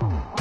oh.